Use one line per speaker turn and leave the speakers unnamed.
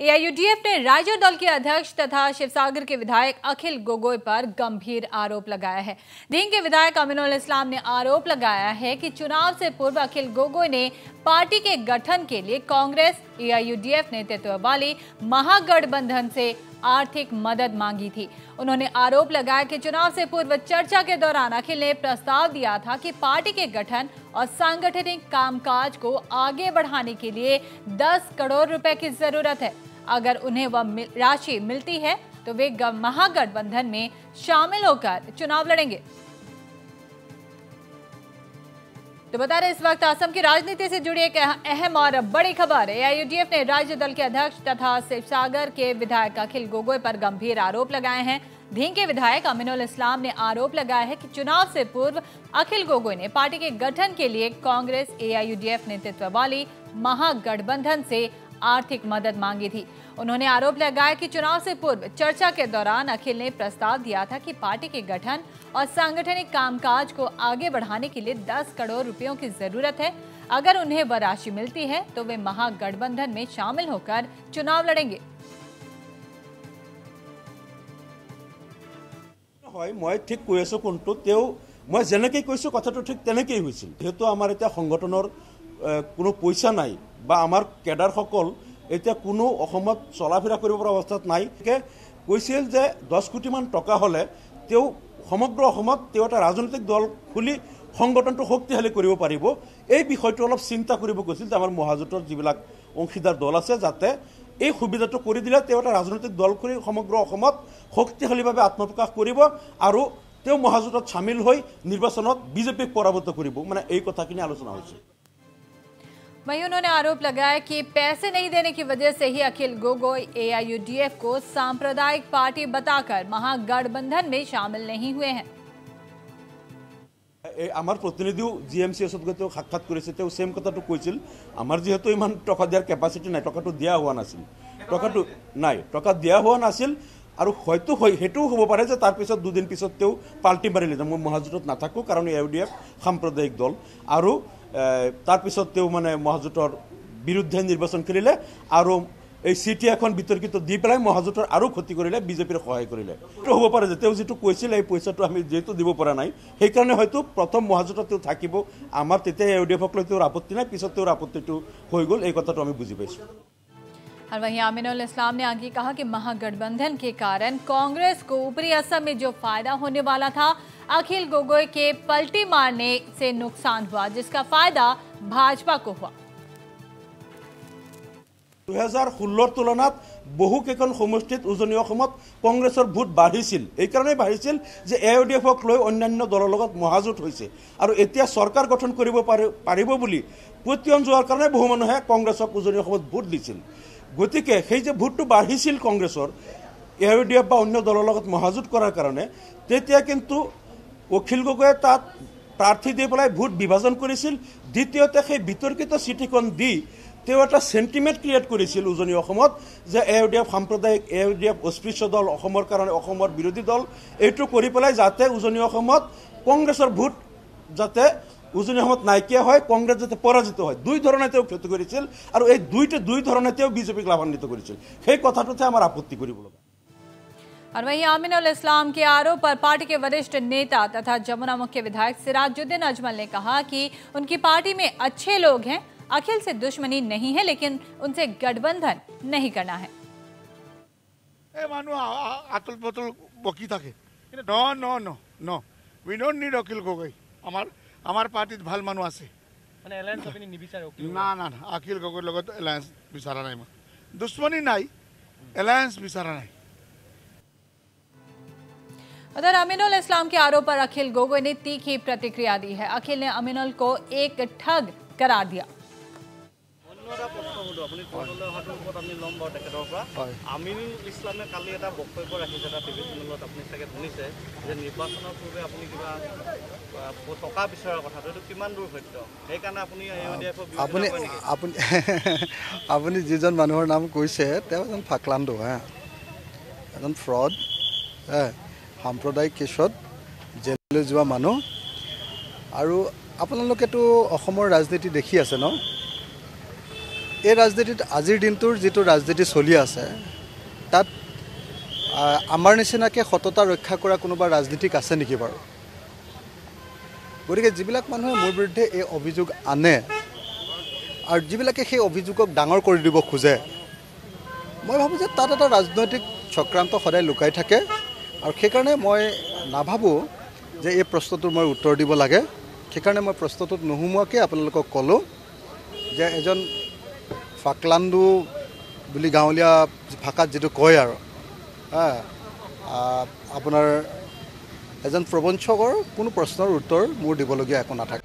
एआईयूडीएफ ने राइजर दल के अध्यक्ष तथा शिवसागर के विधायक अखिल गोगोई पर गंभीर आरोप लगाया है। दीन के विधायक अमीनुल इस्लाम ने आरोप लगाया है कि चुनाव से पूर्व अखिल गोगोई ने पार्टी के गठन के लिए कांग्रेस, एआईयूडीएफ नेतृत्व वाली महागठबंधन से आर्थिक मदद मांगी थी। उन्होंने आरोप लगाया कि चुनाव से पूर्व चर्चा के दौरान अखिल ने प्रस्ताव दिया था कि पार्टी के गठन और सांगठनिक कामकाज को आगे बढ़ाने के लिए 10 करोड़ रुपए की ज़रूरत है। अगर उन्हें वह मिल, राशि मिलती है तो वे महागठबंधन में शामिल होकर चुनाव लड़ेंगे। तो बता रहे इस वक्त असम की राजनीति से जुड़ी एक अहम और बड़ी खबर एआईयूडीएफ ने राज्य दल के अध्यक्ष तथा शिवसागर के विधायक अखिल गोगोई पर गंभीर आरोप लगाए हैं। धींग के विधायक अमीनुल इस्लाम ने आरोप लगाया है कि चुनाव से पूर्व अखिल गोगोई ने पार्टी के गठन के लिए कांग्रेस एआईयूडीएफ नेतृत्व वाली महागठबंधन से आर्थिक मदद मांगी थी उन्होंने आरोप लगाया कि चुनाव से पूर्व चर्चा के दौरान अखिल ने प्रस्ताव दिया था कि पार्टी के गठन और सांगठनिक कामकाज को आगे बढ़ाने के लिए 10 करोड़ रुपयों की जरूरत है अगर उन्हें वह राशि मिलती है तो वे महागठबंधन में शामिल होकर चुनाव लड़ेंगे
হয় মই ঠিক কৈ আছোঁ কোনটো তেওঁ মই যেনেকৈ কৈছোঁ কথাটো ঠিক তেনেকেই হৈছিল যিহেতু আমাৰ এতিয়া সংগঠনৰ কোনো পইচা নাই বা আমাৰ কেডাৰসকল এতিয়া কোনো অসমত চলা ফিৰা কৰিব পৰা অৱস্থাত নাই। কৈছিল যে দহ কোটিমান টকা হ'লে তেওঁ সমগ্ৰ অসমত তেওঁ এটা ৰাজনৈতিক দল খুলি সংগঠনটো শক্তিশালী কৰিব পাৰিব। এই বিষয়টো অলপ চিন্তা কৰিব কৈছিল যে আমাৰ মহাজোঁটৰ যিবিলাক অংশীদাৰ দল আছে যাতে এই সুবিধাটো কৰি দিলে তেওঁ এটা ৰাজনৈতিক দল খুলি সমগ্ৰ অসমত শক্তিশালীভাৱে আত্মপ্ৰকাশ কৰিব আৰু তেওঁ মহাজোঁটত চামিল হৈ নিৰ্বাচনত বিজেপিক পৰাভূত কৰিব। মানে এই কথাখিনি আলোচনা হৈছে।
वहीं उन्होंने आरोप लगाया कि पैसे नहीं देने की वजह से ही अखिल गोगोई एआईयूडीएफ को सांप्रदायिक पार्टी बताकर महागठबंधन में शामिल नहीं हुए हैं
আমাৰ প্ৰতিনিধিও জি এম চি এছত গৈ তেওঁ সাক্ষাৎ কৰিছে তেওঁ ছেম কথাটো কৈছিল আমাৰ যিহেতু ইমান টকা দিয়াৰ কেপাচিটি নাই টকাটো দিয়া হোৱা নাছিল টকাটো নাই টকা দিয়া হোৱা নাছিল আৰু হয়তো সেইটোও হ'ব পাৰে যে তাৰপিছত দুদিন পিছত তেওঁ পাল্টি মাৰিলে যে মই মহাজোঁটত নাথাকোঁ কাৰণ এ ইউ ডি এফ সাম্প্ৰদায়িক দল আৰু তাৰপিছত তেওঁ মানে মহাজোঁটৰ বিৰুদ্ধে নিৰ্বাচন কৰিলে আৰু এই চিঠি এখন বিতৰ্কিত দি পেলাই মহাজোঁটৰ আৰু ক্ষতি কৰিলে বিজেপিৰ সহায় কৰিলে এইটো হ'ব পাৰে যে তেওঁ যিটো কৈছিল এই পইচাটো আমি যিহেতু দিব পৰা নাই সেইকাৰণে হয়তো প্ৰথম মহাজোঁটত তেওঁ থাকিব আমাৰ তেতিয়া ইউ ডি এফক লৈ তেওঁৰ আপত্তি নাই পিছত তেওঁৰ আপত্তিটো হৈ গ'ল এই কথাটো আমি বুজি পাইছোঁ
और वहीं आमिनुल इस्लाम ने आगे कहा कि महागठबंधन के कारण कांग्रेस को ऊपरी असम में जो फायदा होने वाला था अखिल गोगोई के पलटी मारने से नुकसान हुआ जिसका फायदा भाजपा को हुआ
দুহেজাৰ ষোল্লৰ তুলনাত বহুকেইখন সমষ্টিত উজনি অসমত কংগ্ৰেছৰ ভোট বাঢ়িছিল এইকাৰণেই বাঢ়িছিল যে এ ইউ ডি এফক লৈ অন্যান্য দলৰ লগত মহাজোঁট হৈছে আৰু এতিয়া চৰকাৰ গঠন কৰিব পাৰিব বুলি পতিয়ন যোৱাৰ কাৰণে বহু মানুহে কংগ্ৰেছক উজনি অসমত ভোট দিছিল গতিকে সেই যে ভোটটো বাঢ়িছিল কংগ্ৰেছৰ এ ইউ ডি এফ বা অন্য দলৰ লগত মহাজোঁট কৰাৰ কাৰণে তেতিয়া কিন্তু অখিল গগৈয়ে তাত প্ৰাৰ্থী দি পেলাই ভোট বিভাজন কৰিছিল। দ্বিতীয়তে সেই বিতৰ্কিত চিঠিখন দি তেওঁ এটা চেণ্টিমেণ্ট ক্ৰিয়েট কৰিছিল উজনি অসমত যে এ ইউ ডি এফ সাম্প্ৰদায়িক এ ইউ ডি এফ অস্পৃশ্য দল অসমৰ কাৰণে অসমৰ বিৰোধী দল এইটো কৰি পেলাই যাতে উজনি অসমত কংগ্ৰেছৰ ভোট যাতে উজনি অসমত নাইকিয়া হয় কংগ্ৰেছ যাতে পৰাজিত হয়। দুই ধৰণে তেওঁ ক্ষতি কৰিছিল আৰু এই দুইটা দুই ধৰণে তেওঁ বিজেপিক লাভান্বিত কৰিছিল। সেই কথাটোতে আমাৰ আপত্তি কৰিব লগা।
और वहीं आमिनुल इस्लाम के आरोप पर पार्टी के वरिष्ठ नेता तथा जमुना मुख्य विधायक सिराजुद्दीन अजमल ने कहा कि उनकी पार्टी में अच्छे लोग हैं अखिल से दुश्मनी नहीं है लेकिन उनसे गठबंधन नहीं करना है
মানুহ আতুল পাতুল বকি থাকে কিন্তু ন ন ন ন we don't need Akhil Gogoi আমাৰ আমাৰ পাৰ্টিত ভাল মানুহ আছে না না না অখিল গগৈৰ লগত এলায়েন্স বিচৰা নাই মই দুশ্মনী নাই এলায়েন্স বিচৰা নাই
उधर अमीनुल इस्लाम के आरोप पर अखिल गोगोई ने तीखी प्रतिक्रिया दी है अखिल ने अमीनुल को एक ठग करार दिया
এটা প্ৰশ্ন সোধো আপুনি কৌশলৰ অহাটোৰ ওপৰত আমি ল'ম বাৰু তেখেতৰ পৰা আমিনুল ইছলামে কালি এটা বক্তব্য ৰাখিছে এটা টিভি চেনেলত আপুনি চাগে শুনিছে যে নিৰ্বাচনৰ পূৰ্বে আপুনি কিবা টকা বিচৰাৰ কথাটো এইটো কিমান দূৰ সত্য সেইকাৰণে আপুনি
আপুনি আপুনি আপুনি যিজন মানুহৰ নাম কৈছে তেওঁ এজন ফাকলাণ্ডো হা এজন ফ্ৰড সাম্প্ৰদায়িক কেছত জেললৈ যোৱা মানুহ। আৰু আপোনালোকেতো অসমৰ ৰাজনীতি দেখি আছে ন? এই ৰাজনীতিত আজিৰ দিনটোৰ যিটো ৰাজনীতি চলি আছে তাত আমাৰ নিচিনাকৈ সততা ৰক্ষা কৰা কোনোবা ৰাজনীতিক আছে নেকি বাৰু? গতিকে যিবিলাক মানুহে মোৰ বিৰুদ্ধে এই অভিযোগ আনে আৰু যিবিলাকে সেই অভিযোগক ডাঙৰ কৰি দিব খোজে মই ভাবোঁ যে তাত এটা ৰাজনৈতিক চক্ৰান্ত সদায় লুকাই থাকে। আৰু সেইকাৰণে মই নাভাবোঁ যে এই প্ৰশ্নটোৰ মই উত্তৰ দিব লাগে। সেইকাৰণে মই প্ৰশ্নটোত নোসোমোৱাকৈ আপোনালোকক ক'লোঁ যে এজন ফাকলাণ্ডু বুলি গাঁৱলীয়া ভাষাত যিটো কয় আৰু আপোনাৰ এজন প্ৰবঞ্চকৰ কোনো প্ৰশ্নৰ উত্তৰ মোৰ দিবলগীয়া একো নাথাকে।